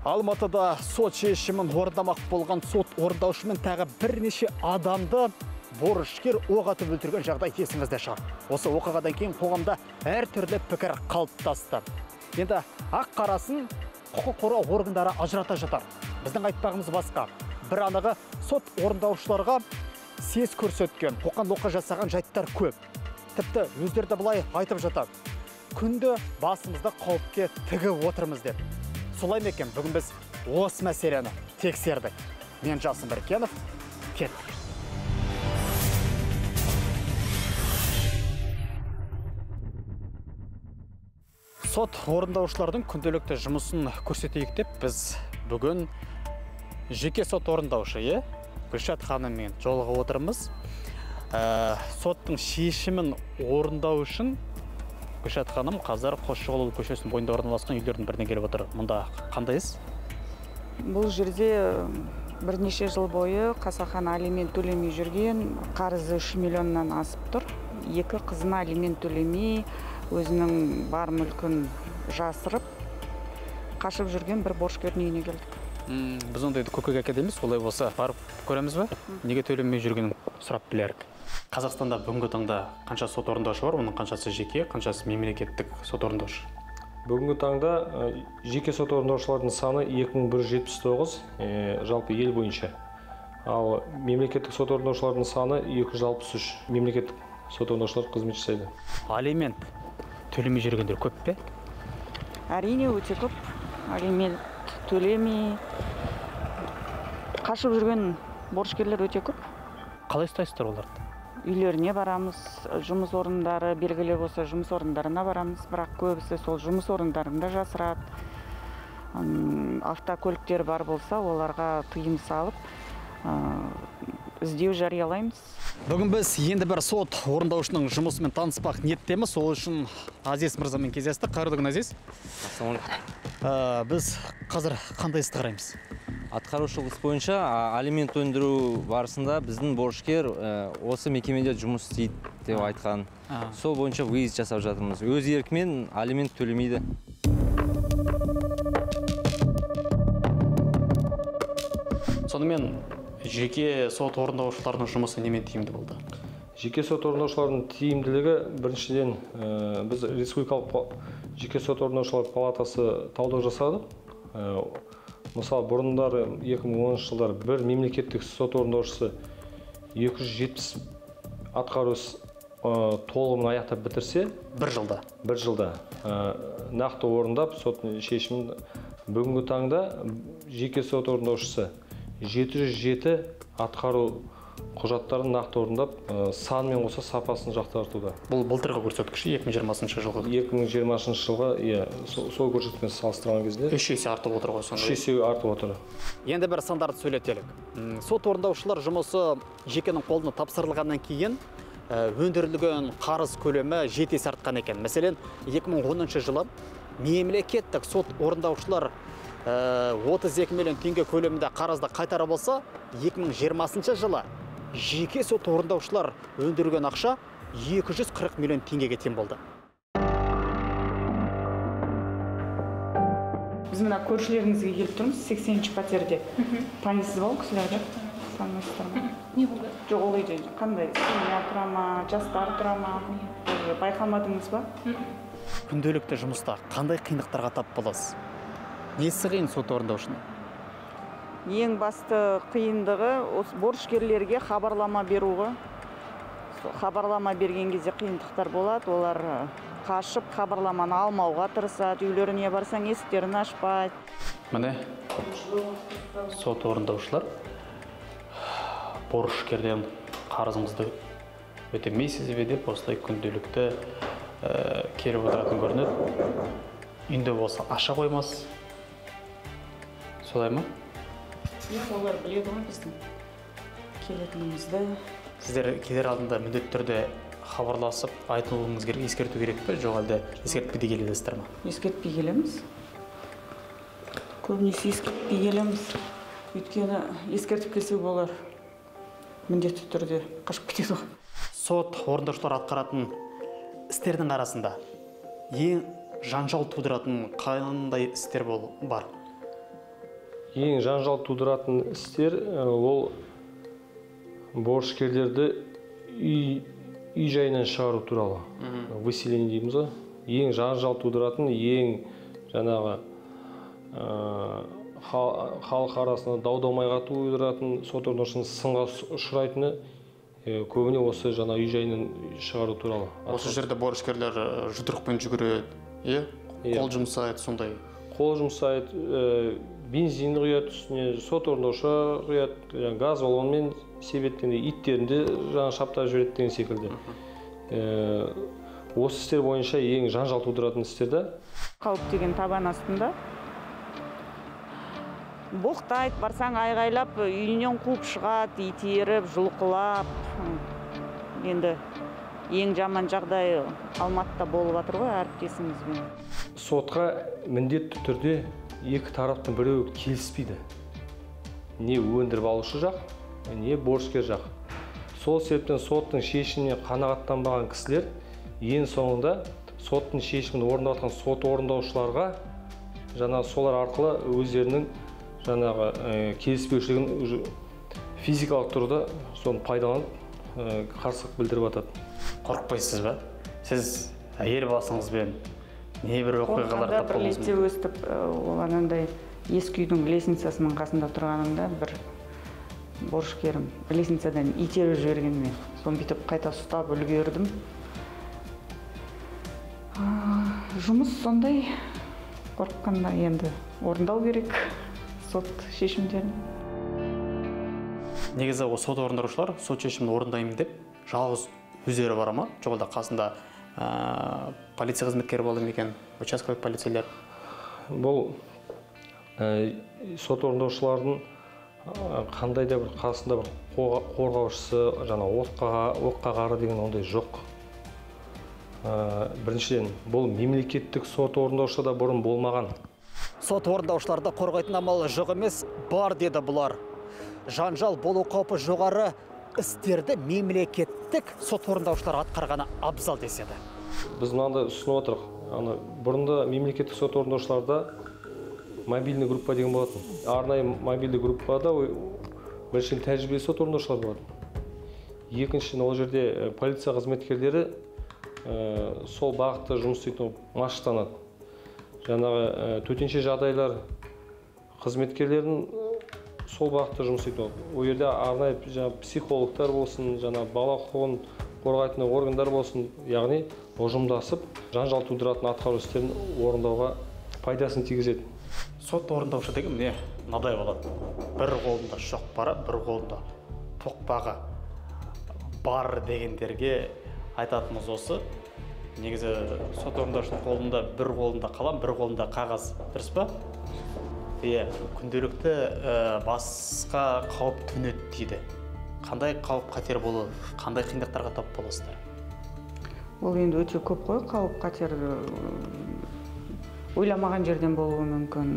Алматыда сот шешімін орындамақ болған сот орындаушымен тағы бірнеше адамды борышкер оқ атып өлтірген жағдай есіңізде шығар. Осы оқиғадан кейін қоғамда әртүрлі пікір қалыптасты. Енді ақ қарасын құқық қорғау органдары ажырата жатар. Біздің айтпағымыз басқа. Бір анығы сот орындаушыларға сес көрсеткен, қоқан-лоққа жасаған жайттар көп. Тіпті өздері де былай айтып жатады. Күнді басымызды қауіпке тігіп отырмыз деп. Солай ма екен бүгін біз осы мәселені тексердік. Мен Жасын Біркенов, кеттік. Сот орындаушылардың күнделікті жұмысын көрсетейік деп біз бүгін жеке сот орындаушы, е? Гүлшат ханыммен жолығып отырмыз. Ә, соттың шешімін орындау үшін Гүлшат ханым қазір Қосшығұлов көшесінің бойында орналасқан үйлердің біріне келіп отыр. Мұнда қандайсыз? бұл жерде бірнеше жыл бойы қасахан алимент төлемей жүрген қарызы үш миллионнан асып тұр екі қызына алимент төлемей өзінің бар мүлкін жасырып қашып жүрген бір борышкердің үйіне келдік Біз ондайды көкек академис, олай болса барып көреміз ба? Неге төлемей жүргенін сұрап білерік. Қазақстанда бүгінгі таңда қанша сот орындаушы бар, оның қаншасы жеке, қаншасы мемлекеттік сот орындаушы? Бүгінгі таңда ә, жеке сот орындаушылардың саны 2179 ә, жалпы ел бойынша. Ал мемлекеттік сот орындаушылардың саны 263 мемлекеттік сот орындаушылар қызмет жасайды. Алимент төлемей жүргендер көп пе? әрине өте көп алимент төлемей қашып жүрген борышкерлер өте көп Қалай ұстайсыздар оларды? Үйлеріне барамыз жұмыс орындары белгілі болса жұмыс орындарына барамыз бірақ көбісі сол жұмыс орындарында жасырады автокөліктер бар болса оларға тыйым салып ә, іздеу жариялаймыз Бүгін біз енді бір сот орындаушының жұмысымен таныспақ ниеттеміз. Сол үшін Азиз мырзамен кездестік. Қайырлы күн Азиз. Ә, біз қазір қандай істі қараймыз? Атқарушылық іс бойынша алимент өндіру барысында біздің борышкер ә, осы мекемеде жұмыс істейді деп айтқан. Сол бойынша выезд жасап жатырмыз. Өз еркімен алимент төлемейді. Сонымен жеке сот орындаушылардың жұмысы немен тиімді болды? Жеке сот орындаушылардың тиімділігі біріншіден ә, біз республикалық жеке сот орындаушылар палатасы талдау жасадық. Мысалы бұрындары 2010 жылдары бір мемлекеттік сот орындаушысы 270 атқару іс, ә, толығымен аяқтап бітірсе Бір жылда. бір жылда ә, нақты орындап сот шешімін бүгінгі таңда жеке сот орындаушысы 707 атқару құжаттарын нақты орындап ә, санымен қоса сапасын жақсартуда Бұл былтырғы көрсеткіш 2020 жылғы 2020 жылға иә сол, сол көрсеткішпен салыстырған кезде үш есе артып отыр ғой үш сонда. есе артып отыр Енді бір сандарды сөйлетелік. Сот орындаушылар жұмысы жекенің қолына тапсырылғаннан кейін ә, өндірілген қарыз көлемі жеті есе артқан екен. Мәселен, 2010 жылы мемлекеттік сот орындаушылар ә, 32 миллион теңге көлемінде қарызды қайтарып болса, 2020 жылы жеке сот орындаушылар өндірген ақша 240 миллион теңгеге тең болды. біз мына көршілеріңізге келіп тұрмыз сексенінші пәтерде. Танисыз ба ол кісілерді танымайсыздар ма не болды? Жоқ ол үйде қандай? Семья тұра ма жастар тұра ма? Байқамадыңыз ба? Күнделікті жұмыста қандай қиындықтарға тап боласыз? Несі қиын сот орындаушының? Ең басты қиындығы осы борышкерлерге хабарлама беру ғой хабарлама берген кезде қиындықтар болады. Олар қашып хабарламаны алмауға тырысады үйлеріне барсаң есіктерін ашпайды. Міне сот орындаушылар борышкерден қарызыңызды өтемейсіз бе деп осылай күнделікті ә, келіп отыратын көрінеді. Үйінде болса аша қоймас. Солай ма? Олар біледі ғой біздің келетінімізді сіздер келер алдында міндетті түрде хабарласып айтуыңыз керек ескерту керек пе жоқ әлде ескертпей келесіздер ма ескертпей келеміз көбінесе ескертпей келеміз өйткені ескертіп келсе олар міндетті түрде қашып кетеді ғой сот орындаушылар атқаратын істердің арасында ең жанжал тудыратын қандай істер бол бар ең жанжал тудыратын істер ә, ол борышкерлерді үй үй жайынан шығару туралы. Выселение дейміз ғой? Ең жанжал тудыратын ең жаңағы ә, ха- халық арасында дау дамайға тудыратын сот орындаушының сынға ұшырайтыны ә, көбіне осы жаңа үй жайынан шығару туралы. Осы жерде борышкерлер э, жұдырықпен жүгіреді иә? Иә. қол жұмсайды сондай. Қол жұмсайды ә, бензин құяды үстіне сот орындаушы құяды жаңағы газ баллонмен себеттен иттерін де жаңағы шаптап жібереді деген секілді. Ә, осы істер бойынша ең жанжал тудыратын істер да қауіп деген табан астында. Боқтайды барсаң айғайлап үйінен қуып шығады итеріп жұлқылап. Енді ең жаман жағдай алматыда болып жатыр ғой әріптесімізбен. Сотқа міндетті түрде екі тараптың біреуі келіспейді. Не өндіріп алушы жақ не борышкер жақ. Сол себептен соттың шешіміне қанағаттанбаған кісілер ең соңында соттың шешімін орындап жатқан сот орындаушыларға жаңағы солар арқылы өздерінің жаңағы ә, келіспеушілігін уже физикалық тұрғыда соны пайдаланып ә, қарсылық білдіріп жатады қорықпайсыз ба? Сіз әйел басыңызбен небір қорыққанда тап бір болуыңыз лезде мүмкін. өстіп ол анандай ескі үйдің лестницасының қасында тұрғанымда бір борышкерім лестницадан итеріп жіберген мен соны бүйтіп қайта ұстап үлгердім. Жұмыс сондай. Қорыққанда енді орындау керек сот шешімдерін. Негізі сот орындаушылар сот шешімін орындаймын деп жалғыз өздері бара ма? Жоқ қасында ә, полиция қызметкері болды ма екен? Участковый полицейлер? Бұл ә, сот орындаушылардың ә, қандай да бір қасында бір қорғаушысы жаңа отқа оққа қары деген ондай жоқ. Ә, біріншіден бұл мемлекеттік сот орындаушы да бұрын болмаған. Сот орындаушыларды қорғайтын амал жоқ емес бар деді бұлар. Жанжал болу қаупі жоғары істерді мемлекеттік сот орындаушылар атқарғаны абзал деседі. Біз мынандай ұсынып отырық. Ана бұрында мемлекеттік сот орындаушыларда мобильный группа деген болатын. Арнайы мобильді группада біріншіден тәжірибелі сот орындаушылар болатын. Екіншіден ол жерде полиция қызметкерлері э, сол бағытта жұмыс істейтін машықтанады жаңағы э, төтенше жағдайлар қызметкерлерін сол бағытта жұмыс істейтін ол. Жерде арнайы жаңағы психологтар болсын жаңағы бала құқығын қорғайтын органдар болсын яғни ұжымдасып жанжал тудыратын атқару істерін орындауға пайдасын тигізеді. Сот орындаушы деген міне мынадай болады. Бір қолында шоқпары бір қолында тоқпағы бар дегендерге айтатынымыз осы. Негізі сот орындаушының қолында бір қолында қалам бір қолында қағаз. Дұрыс па? Иә күнделікті ә, басқа қауіп төнеді дейді. Қандай қауіп қатер болады қандай қиындықтарға тап боласыздар? Ол енді өте көп қой қауіп қатер ойламаған жерден болуы мүмкін.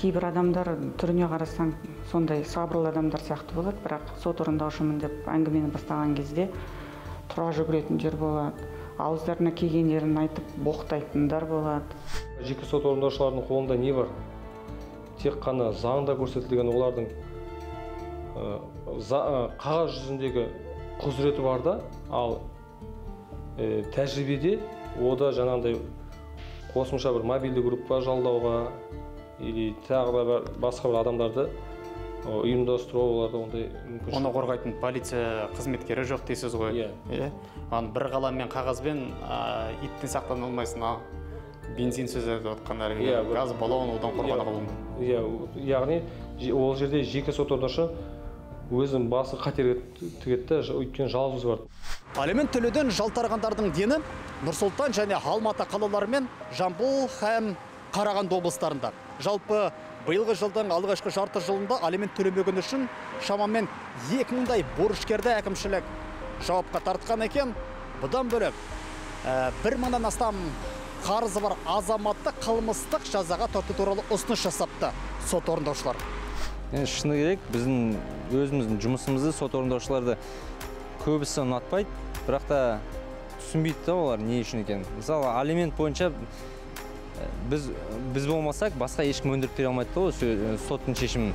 Кейбір адамдар түріне қарасаң сондай сабырлы адамдар сияқты болады бірақ сот орындаушымын деп әңгімені бастаған кезде тұра жүгіретіндер болады. Ауыздарына келгендерін айтып боқтайтындар болады. Жеке сот орындаушыларының қолында не бар? Тек қана заңда көрсетілген олардың қағаз жүзіндегі құзыреті бар да ал ә, тәжірибеде ода жаңағыдай қосымша бір мобильді группа жалдауға или тағы да басқа бір адамдарды ұйымдастыру оларда ондай мүмкіншілік оны қорғайтын полиция қызметкері жоқ дейсіз ғой. Иә. иә. Бір қаламмен қағазбен а, иттен сақтана алмайсың бензин сөз айтып отқан әлгі Иә, газ баллон одан қорғануға болмайды иә яғни ол жерде жеке сот орындаушы өзінің басын қатерге тігеді да өйткені жалғыз бар. Алимент төлеуден жалтарғандардың дені нұрсұлтан және алматы қалалары мен жамбыл һәм қарағанды облыстарында. Жалпы биылғы жылдың алғашқы жарты жылында алимент төлемегені үшін шамамен екі мыңдай борышкерді әкімшілік жауапқа тартқан екен. Бұдан бөлек ә, бір мыңнан астам қарызы бар азаматты қылмыстық жазаға тарту туралы ұсыныс жасапты. Сот орындаушылар. Шыны керек біздің өзіміздің жұмысымызды сот орындаушыларды көбісі ұнатпайды. Бірақ та түсінбейді да олар не үшін екенін. Мысалы алимент бойынша біз біз болмасақ басқа ешкім өндіріп бере алмайды да осы э, соттың шешімін.